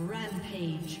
Rampage.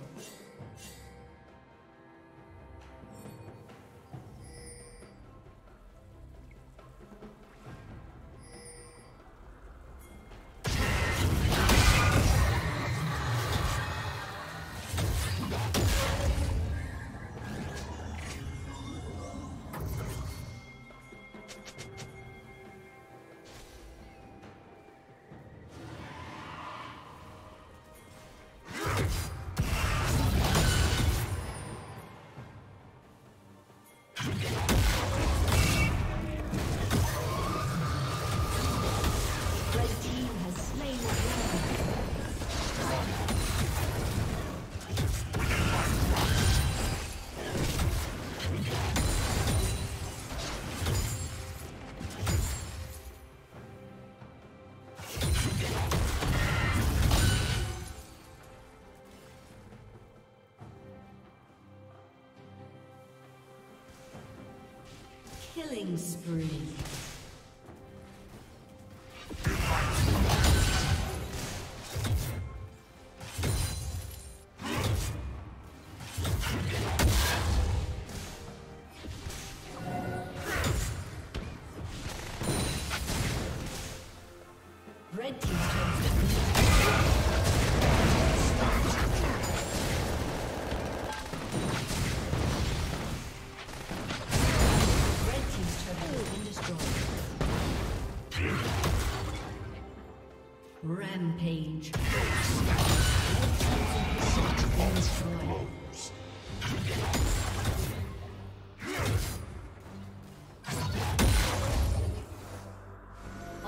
Killing spree.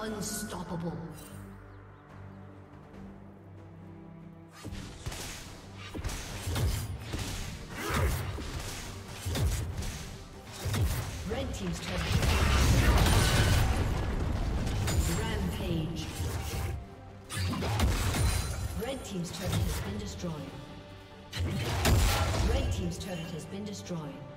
Unstoppable. Red Team's turret. Rampage. Red Team's turret has been destroyed. Red Team's turret has been destroyed.